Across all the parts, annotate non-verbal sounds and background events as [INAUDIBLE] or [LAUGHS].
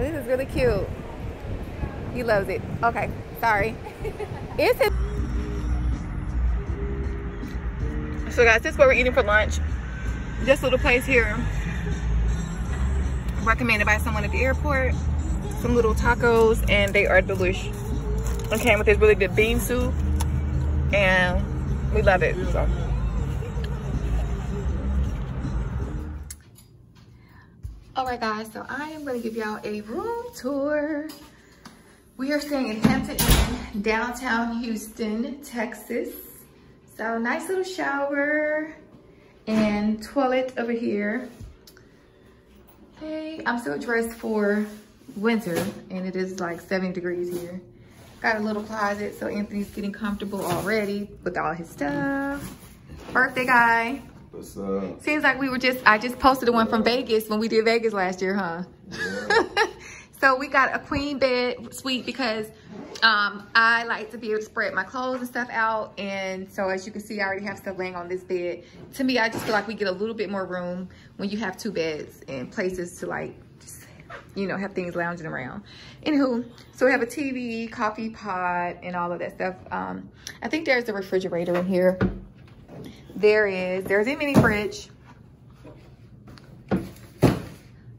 Oh, really cute. He loves it. Okay, sorry. It's it. So guys, this is what we're eating for lunch. This little place here, recommended by someone at the airport. Some little tacos and they are delicious. Came with this really good bean soup and we love it. So. All right guys, so I am gonna give y'all a room tour. We are staying in Hampton Inn, downtown Houston, Texas. So nice little shower and toilet over here. Hey, I'm still dressed for winter and it is like 70 degrees here. Got a little closet, so Anthony's getting comfortable already with all his stuff. Birthday guy. What's up? Seems like we were just, I just posted the one from Vegas when we did Vegas last year, huh? Yeah. [LAUGHS] so we got a queen bed suite because um, I like to be able to spread my clothes and stuff out. And so as you can see, I already have stuff laying on this bed. To me, I just feel like we get a little bit more room when you have two beds and places to like, you know, have things lounging around. Anywho, so we have a TV, coffee pot, and all of that stuff. Um, I think there's a refrigerator in here. There is, there's a mini fridge.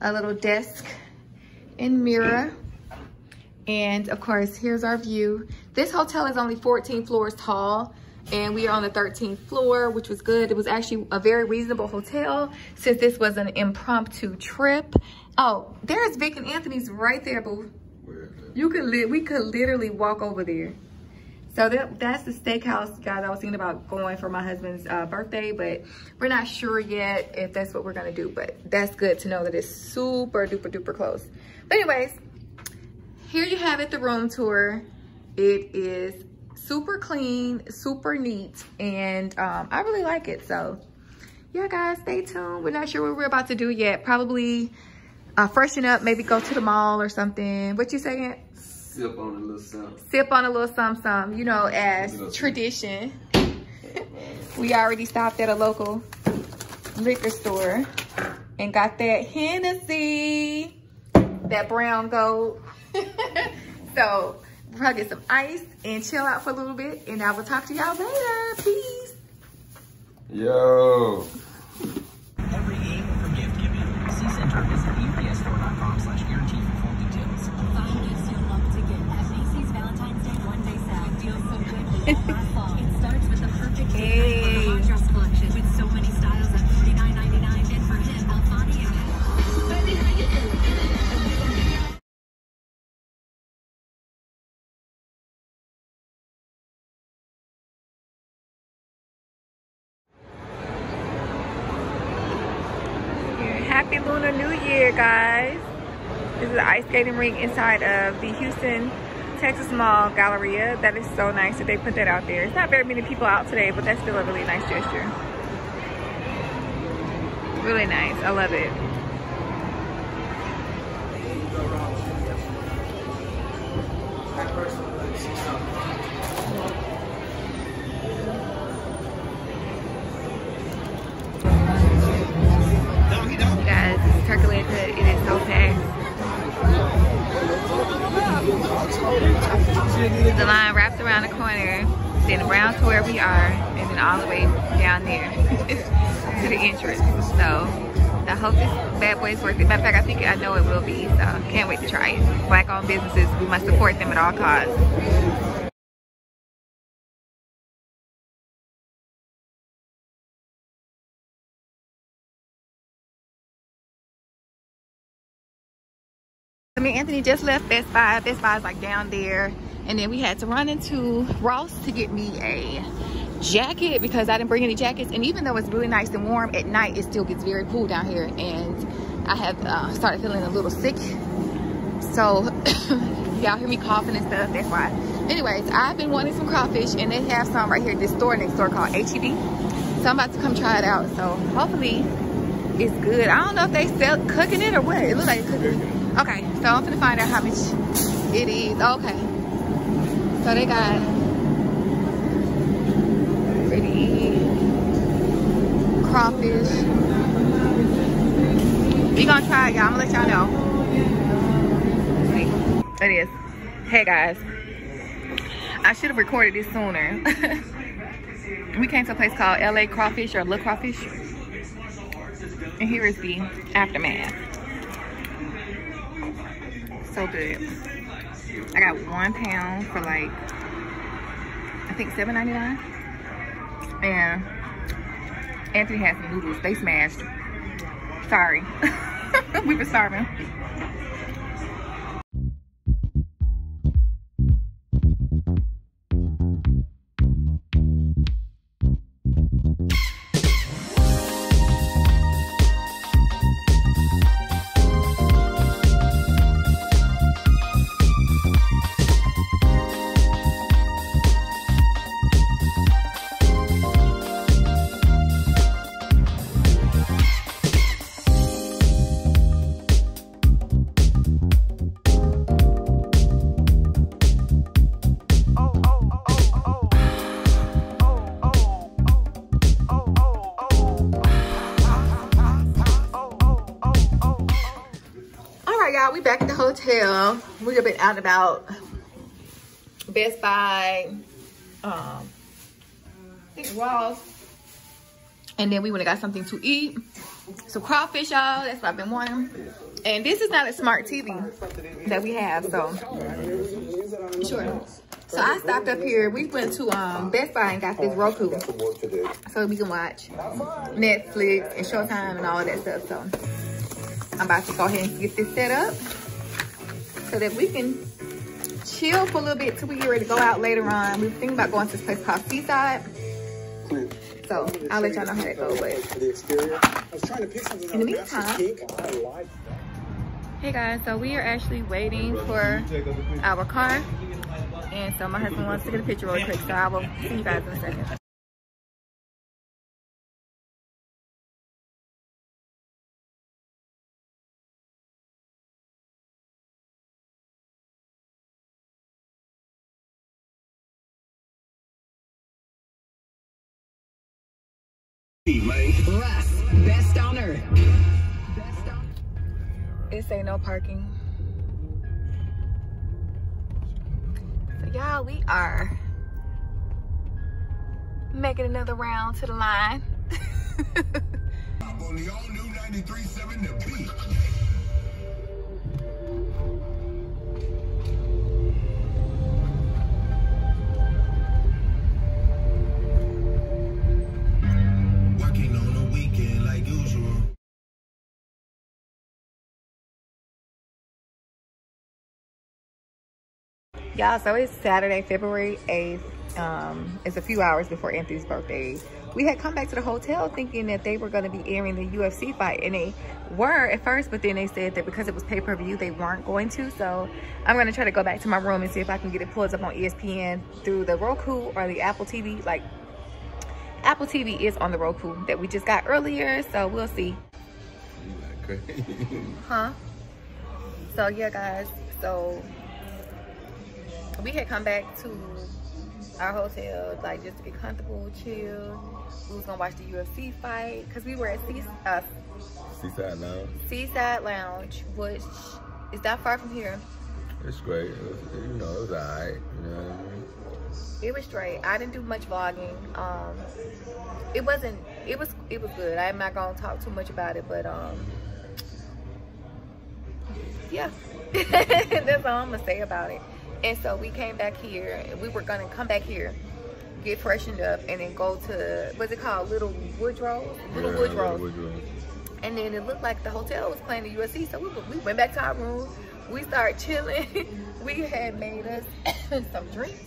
A little desk and mirror. And of course, here's our view. This hotel is only 14 floors tall and we are on the 13th floor, which was good. It was actually a very reasonable hotel since this was an impromptu trip. Oh, there's Vic and Anthony's right there, boo. You could, we could literally walk over there. So that, that's the steakhouse, guys. I was thinking about going for my husband's uh, birthday, but we're not sure yet if that's what we're gonna do. But that's good to know that it's super duper duper close. But anyways, here you have it, the room tour. It is super clean, super neat, and um, I really like it. So yeah, guys, stay tuned. We're not sure what we're about to do yet. Probably uh, freshen up, maybe go to the mall or something. What you saying? Sip on a little something. Sip on a little something, something, you know, as tradition. [LAUGHS] we already stopped at a local liquor store and got that Hennessy, that brown gold. [LAUGHS] so we'll probably get some ice and chill out for a little bit and I will talk to y'all later. Peace. Yo. Happy Lunar New Year, guys. This is the ice skating rink inside of the Houston, Texas Mall Galleria. That is so nice that they put that out there. It's not very many people out today, but that's still a really nice gesture. Really nice. I love it. The line wraps around the corner, then around to where we are, and then all the way down there [LAUGHS] to the entrance. So I hope this bad boy is worth it. Matter of fact, I think I know it will be, so can't wait to try it. Black owned businesses, we must support them at all costs. I mean, Anthony just left Best Buy. Best Buy is like down there. And then we had to run into Ross to get me a jacket because I didn't bring any jackets. And even though it's really nice and warm at night, it still gets very cool down here. And I have uh, started feeling a little sick. So [COUGHS] y'all hear me coughing and stuff, that's why. Anyways, I've been wanting some crawfish and they have some right here at this store next door called HEB. So I'm about to come try it out. So hopefully it's good. I don't know if they sell cooking it or what. It looks like cooking. Okay, so I'm gonna find out how much it is. Okay. So they got pretty crawfish. We gonna try it, y'all. I'm gonna let y'all know. It is. Hey guys, I should have recorded this sooner. [LAUGHS] we came to a place called LA Crawfish or Le Crawfish. And here is the aftermath. So good. I got one pound for like, I think $7.99. And Anthony had some noodles. They smashed. Sorry. [LAUGHS] we were starving. Out about Best Buy, um, I think Ross. And then we went and got something to eat. Some crawfish, y'all. That's what I've been wanting. And this is not a smart TV that we have, so. Sure. So I stopped up here. We went to um, Best Buy and got this Roku. So we can watch Netflix and Showtime and all that stuff. So I'm about to go ahead and get this set up so that we can chill for a little bit till we get ready to go out later on. We were thinking about going to this place called Seaside. So I'll let y'all know how that goes. But the exterior. I was trying to pick something In the meantime- a cake. I like hey guys, so we are actually waiting for our car. And so my husband wants to get a picture really quick. So I will see you guys in a second. Russ, best on earth. It say no parking. So y'all, we are making another round to the line. [LAUGHS] Y'all, so it's Saturday, February 8th. Um, it's a few hours before Anthony's birthday. We had come back to the hotel thinking that they were going to be airing the UFC fight, and they were at first, but then they said that because it was pay-per-view, they weren't going to. So I'm going to try to go back to my room and see if I can get it pulled up on ESPN through the Roku or the Apple TV. Like, Apple TV is on the Roku that we just got earlier, so we'll see. Huh? So yeah, guys. So we had come back to our hotel, like just to get comfortable, chill. We was gonna watch the UFC fight because we were at Sea, uh, Seaside Lounge. Seaside Lounge, which is not far from here. It's great. It was, you know, it was alright. You know what I mean? It was straight. I didn't do much vlogging. Um, it wasn't. It was. It was good. I'm not gonna talk too much about it, but um, yeah, [LAUGHS] that's all I'm gonna say about it. And so we came back here. and We were gonna come back here, get freshened up, and then go to what's it called, Little Woodrow, Little Yeah, Woodrow. Woodrow. And then it looked like the hotel was playing the UFC so we, we went back to our room. We started chilling. [LAUGHS] we had made us [COUGHS] some drinks.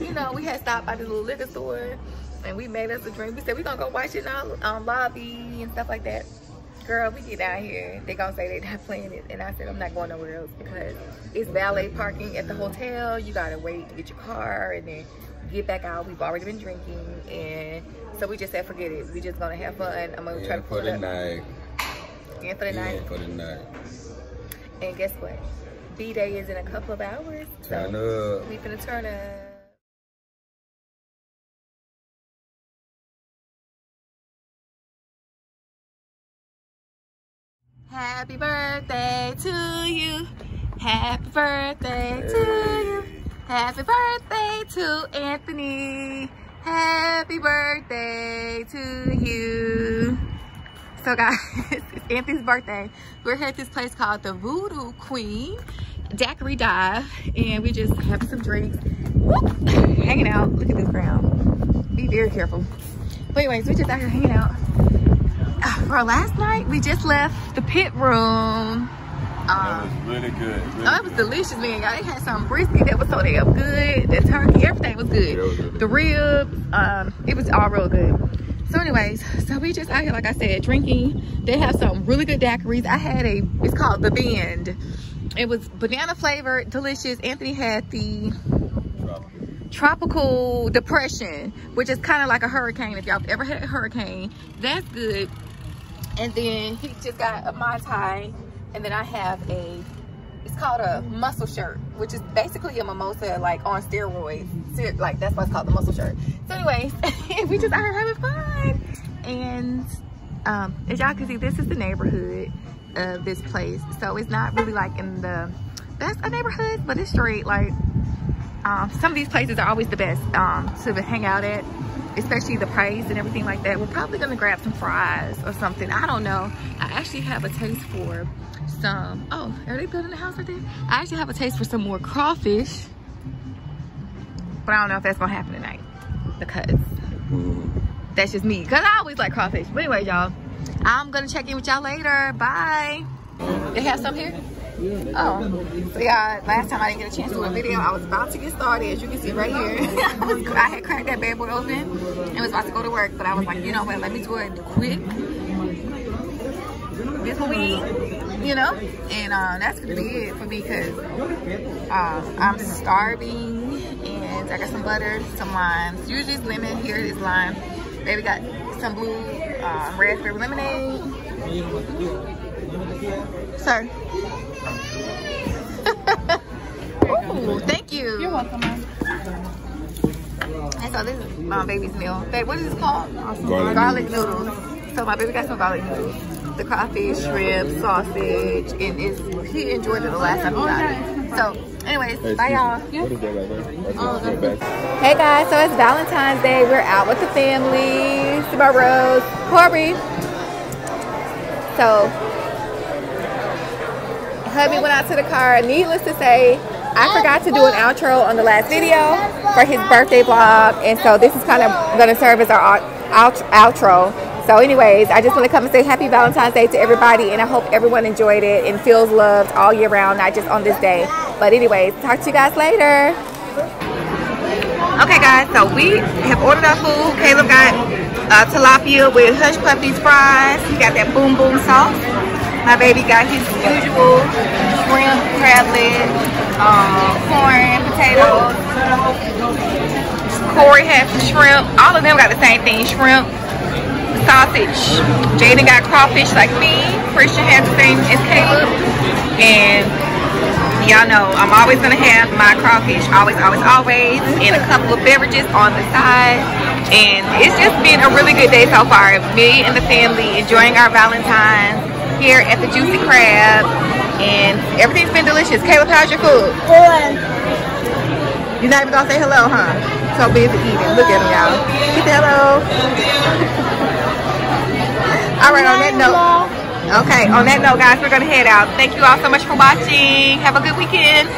You know, we had stopped by the little liquor store and we made us a drink. We said we gonna go watch it in our um, lobby and stuff like that. Girl, we get out here, they gonna say they not playing it. And I said, I'm not going nowhere else because it's valet parking at the hotel. You gotta wait to get your car and then get back out. We've already been drinking. And so we just said, forget it. We just gonna have fun. I'm gonna try to pull for it the up. night. And for the night. For the night. And guess what? B-Day is in a couple of hours. Turn So up. we finna turn up. Happy birthday to you. Happy birthday to you. Happy birthday to Anthony. Happy birthday to you. So guys, [LAUGHS] it's Anthony's birthday. We're here at this place called the Voodoo Queen Daiquiri Dive. And we just having some drinks. Whoop, hanging out. Look at this ground. Be very careful. But anyways, we just out here hanging out. Our last night, we just left the pit room. That Um, was really good. Really Oh, it was delicious, man. Y'all, they had some brisket that was so damn good. The turkey, everything was good. Was really the ribs, um, it was all real good. So anyways, so we just out here, like I said, drinking. They have some really good daiquiris. I had a, it's called The Bend. It was banana flavored, delicious. Anthony had the good. tropical depression, which is kind of like a hurricane. If y'all ever had a hurricane, that's good. And then he just got a Tai. And then I have a, it's called a muscle shirt, which is basically a mimosa like on steroids. Like that's why it's called the muscle shirt. So anyways, [LAUGHS] we just here having fun. And um, as y'all can see, this is the neighborhood of this place. So it's not really like in the best of but it's straight like um, some of these places are always the best um, to hang out at, especially the price and everything like that. We're probably gonna grab some fries or something. I don't know. I actually have a taste for some, oh, are they building a house right there? I actually have a taste for some more crawfish, but I don't know if that's gonna happen tonight because mm-hmm. that's just me. Cause I always like crawfish. But anyway, y'all, I'm gonna check in with y'all later. Bye. They have some here? Oh, so yeah, last time I didn't get a chance to do a video, I was about to get started, as you can see right here. [LAUGHS] I had cracked that bad boy open and was about to go to work, but I was like, you know what, let me do it quick. This we eat, you know? And uh, that's gonna be it for me because uh, I'm starving and I got some butter, some limes. Usually it's lemon, here it is lime. Baby got some blue uh, raspberry lemonade. Sir. [LAUGHS] Ooh, thank you. You're welcome. And so this is my baby's meal. Babe, what is this called? Garlic garlic noodles. So my baby got some garlic noodles. The crawfish, shrimp, sausage, and it's, he enjoyed it the last time he got it. So, anyways, Hey, bye y'all. excuse me. What is that right there? That's oh, okay. back. Hey guys, so it's Valentine's Day. We're out with the family. See my Rose, Corey. So, hubby went out to the car. Needless to say, I forgot to do an outro on the last video for his birthday vlog, and so this is kind of going to serve as our out, outro. So, anyways, I just want to come and say Happy Valentine's Day to everybody, and I hope everyone enjoyed it and feels loved all year round, not just on this day. But anyways, talk to you guys later. Okay, guys, so we have ordered our food. Caleb got uh, tilapia with hush puppies fries. He got that boom boom sauce. My baby got his usual shrimp, crablet, um, corn, potatoes. Corey has shrimp. All of them got the same thing, shrimp, sausage. Jaden got crawfish like me. Christian has the same as Caleb. And y'all know I'm always gonna have my crawfish, always, always, always, and a couple of beverages on the side. And it's just been a really good day so far. Me and the family enjoying our Valentine's here at the Juicy Crab, and everything's been delicious. Caleb, how's your food? Good. You're not even gonna say hello, huh? So busy eating. Look at him, y'all. He said hello. [LAUGHS] All right, on that note. Okay, on that note, guys, we're gonna head out. Thank you all so much for watching. Have a good weekend.